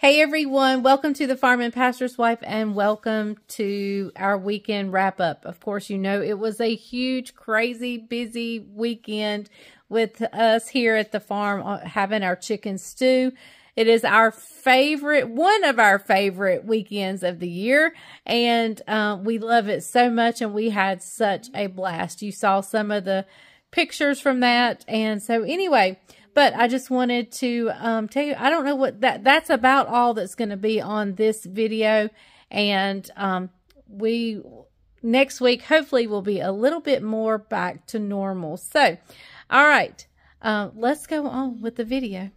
Hey everyone, welcome to the Farming Pastor's Wife and welcome to our weekend wrap up. Of course, you know it was a huge, crazy, busy weekend with us here at the farm uh, having our chicken stew. It is our favorite, one of our favorite weekends of the year, and uh, we love it so much, and we had such a blast. You saw some of the pictures from that, and so anyway, but I just wanted to um, tell you, I don't know what that, that's about all that's going to be on this video. And um, we, next week, hopefully will be a little bit more back to normal. So, all right, uh, let's go on with the video.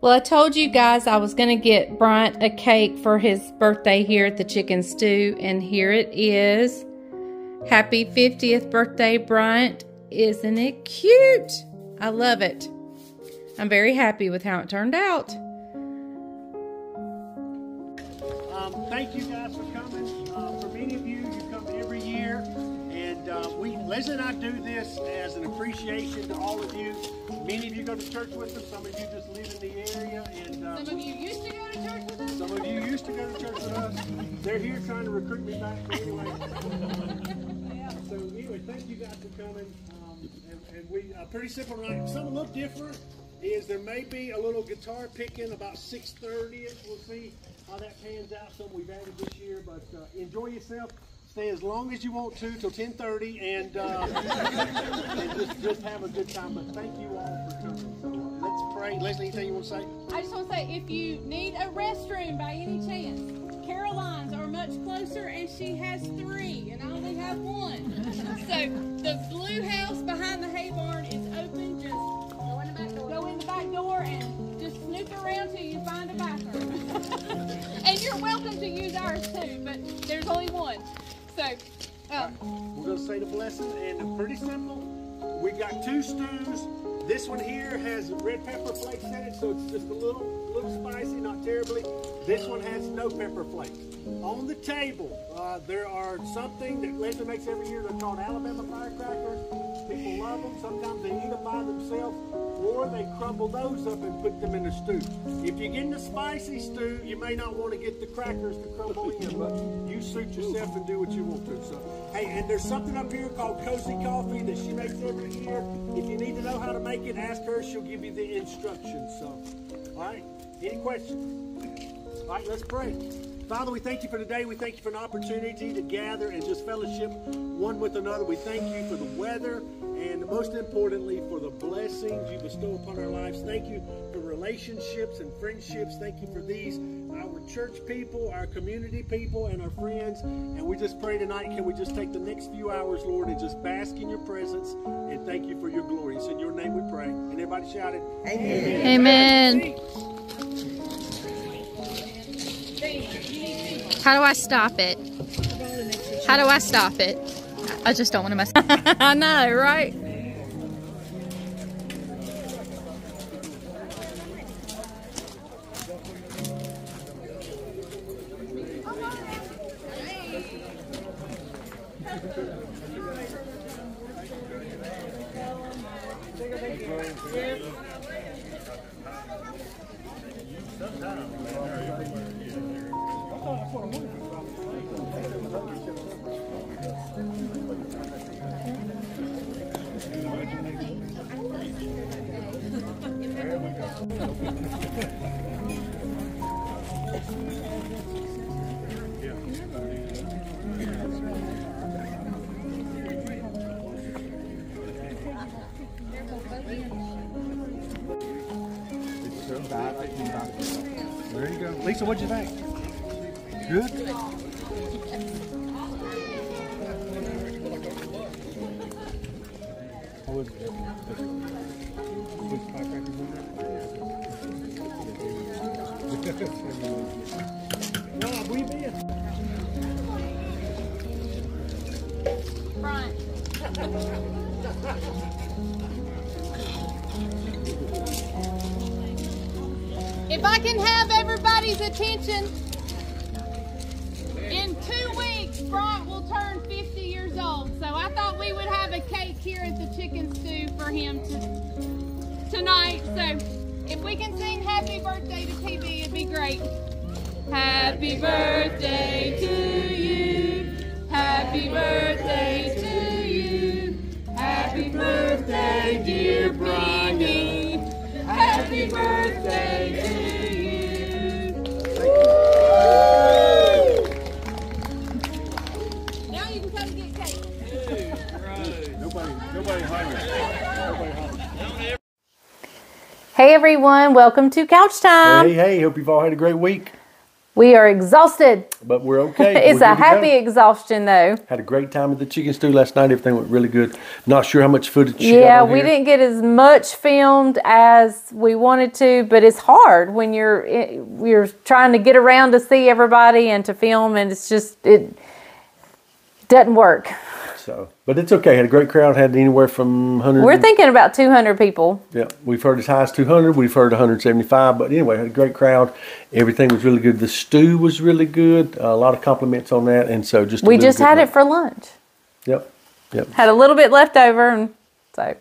Well, I told you guys I was going to get Bryant a cake for his birthday here at the Chicken Stew, and here it is. Happy 50th birthday, Bryant. Isn't it cute? I love it. I'm very happy with how it turned out. Um, thank you guys for coming. Uh, for many of you, you come every year, and uh, we Leslie and I do this as an appreciation to all of you. Many of you go to church with us. Some of you just live in the area, and uh, Some of you used to go to church with us. some of you used to go to church with us. They're here trying to recruit me back. But anyway, so anyway, thank you guys for coming. Um, and, and we uh, pretty simple tonight. Something a little different is there may be a little guitar picking about 6:30. We'll see how that pans out. Something we've added this year, but uh, enjoy yourself. Stay as long as you want to till 10:30, and, uh, and just, just have a good time. But thank you all for coming. So let's pray. Leslie, anything you want to say? I just want to say, if you need a restroom by any chance, Caroline's are much closer, and she has three, and I only have one. so the blue house behind the hay barn is door. And just snoop around till you find a bathroom. and you're welcome to use ours too, but there's only one. So. Uh, We're going to say the blessing, and pretty simple. We got two stews. This one here has red pepper flakes in it, so it's just a little, little spicy, not terribly. This one has no pepper flakes. On the table, uh, there are something that Leslie makes every year. They're called Alabama firecrackers. People love them. Sometimes they eat them by themselves, or they crumble those up and put them in the stew. If you're getting a spicy stew, you may not want to get the crackers to crumble in, but you suit yourself and do what you want to. So, hey, and there's something up here called Cozy Coffee that she makes every year. If you need to know how to make it, ask her. She'll give you the instructions. So, all right. Any questions? All right, let's pray. Father, we thank you for today. We thank you for an opportunity to gather and just fellowship one with another. We thank you for the weather and most importantly for the blessings you bestow upon our lives. Thank you for relationships and friendships. Thank you for these, our church people, our community people, and our friends. And we just pray tonight, can we just take the next few hours, Lord, and just bask in your presence and thank you for your glory. It's in your name we pray. And everybody shouted, Amen. Amen. How do I stop it? How do I stop it? I just don't want to mess. Up I know, right? There you go. Lisa, what'd you think? Good? How was it? In there? If I can have everybody's attention, in two weeks, Bront will turn 50 years old. So I thought we would have a cake here at the chicken stew for him to, tonight. So if we can sing happy birthday to PB, it'd be great. Happy birthday to you. Happy birthday to you. Happy birthday, dear Bronny. Happy birthday to you. Now you can come get cake. Nobody, nobody hungry. Nobody hungry. Hey everyone, welcome to Couch Time. Hey, hey, hope you've all had a great week. We are exhausted. But we're okay. it's We're a happy go. exhaustion though. Had a great time at the chicken stew last night. Everything went really good. Not sure how much footage you Yeah, we here. didn't get as much filmed as we wanted to, but it's hard when you're eh, you're trying to get around to see everybody and to film, and it's just it doesn't work. So, but it's okay. Had a great crowd. Had anywhere from 100. We're thinking about 200 people. Yeah, we've heard as high as 200. We've heard 175. But anyway, had a great crowd. Everything was really good. The stew was really good. a lot of compliments on that. And so just We just had night. it for lunch. Yep, yep, Had a little bit left over, and so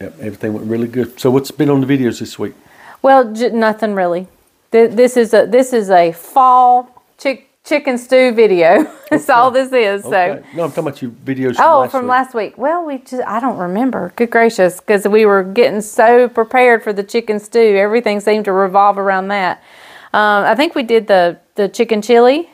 yep. Everything went really good. So what's been on the videos this week? well, j- nothing really. Th- This is a this is a fall chick chicken stew video. That's all this is. So. Okay. No, I'm talking about your videos. From Oh, last from week. last week. Well, we just, I don't remember. Good gracious. Because we were getting so prepared for the chicken stew. Everything seemed to revolve around that. Um, I think we did the, the chicken chili.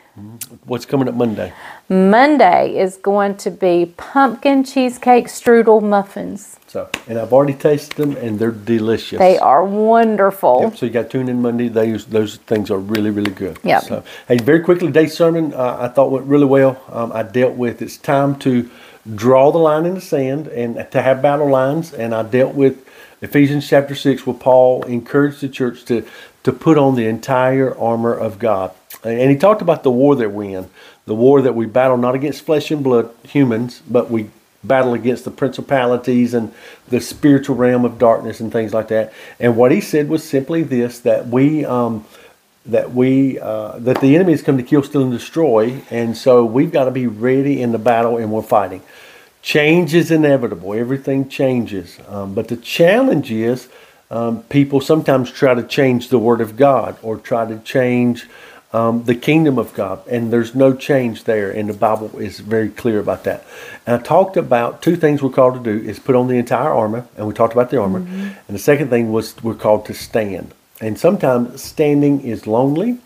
What's coming up Monday? Monday is going to be pumpkin cheesecake strudel muffins. So, and I've already tasted them, and they're delicious. They are wonderful. Yep, so you got to tune in Monday. Those those things are really really good. Yeah. So hey, very quickly, today's sermon uh, I thought went really well. Um, I dealt with it's time to draw the line in the sand and to have battle lines, and I dealt with Ephesians chapter six, where Paul encouraged the church to to put on the entire armor of God, and he talked about the war that we in, the war that we battle not against flesh and blood, humans, but we battle against the principalities and the spiritual realm of darkness and things like that. And what he said was simply this: that we um, that we uh, that the enemy has come to kill, steal, and destroy, and so we've got to be ready in the battle, and we're fighting. Change is inevitable. Everything changes, um, but the challenge is um, people sometimes try to change the Word of God or try to change um, the kingdom of God, and there's no change there. And the Bible is very clear about that. And I talked about two things we're called to do: is put on the entire armor, and we talked about the armor. And the second thing was we're called to stand. And sometimes standing is lonely,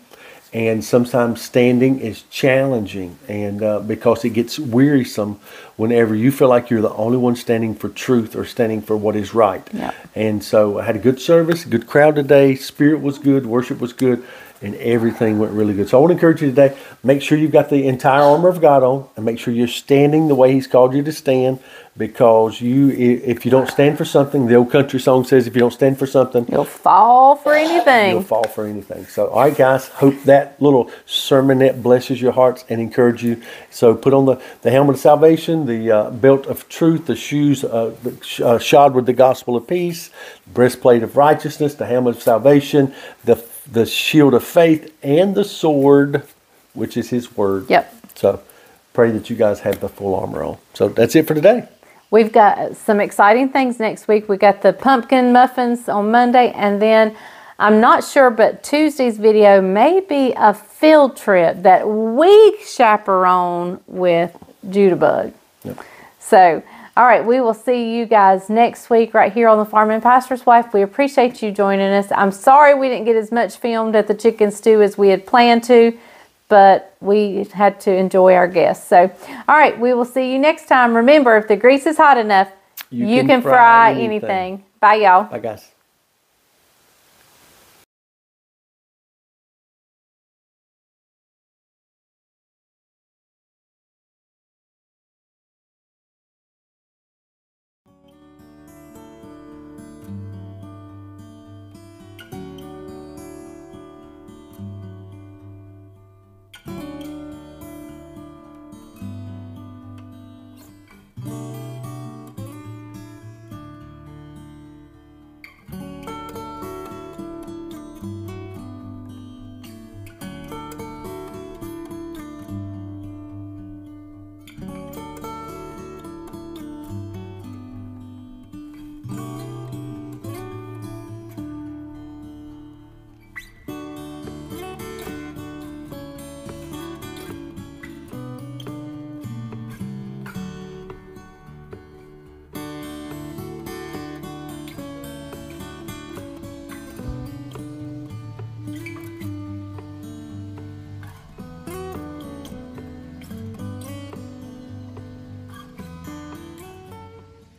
and sometimes standing is challenging, and uh, because it gets wearisome whenever you feel like you're the only one standing for truth or standing for what is right. Yeah. And so I had a good service, good crowd today. Spirit was good, worship was good, and everything went really good. So I want to encourage you today: make sure you've got the entire armor of God on, and make sure you're standing the way He's called you to stand. Because you, if you don't stand for something, the old country song says, if you don't stand for something, You'll fall for anything. You'll fall for anything. So, all right, guys. Hope that little sermonette blesses your hearts and encourage you. So, put on the, the helmet of salvation, the uh, belt of truth, the shoes uh, uh, shod with the gospel of peace, breastplate of righteousness, the helmet of salvation, the the shield of faith, and the sword, which is His word. Yep. So, pray that you guys have the full armor on. So, that's it for today. We've got some exciting things next week. We got the pumpkin muffins on Monday, and then I'm not sure, but Tuesday's video may be a field trip that we chaperone with Judabug. Yep. So, all right, we will see you guys next week right here on the Farming Pastor's Wife. We appreciate you joining us. I'm sorry we didn't get as much filmed at the chicken stew as we had planned to, but we had to enjoy our guests. So, all right, we will see you next time. Remember, if the grease is hot enough, You you, can can, fry fry, anything. anything. Bye, y'all. Bye, guys.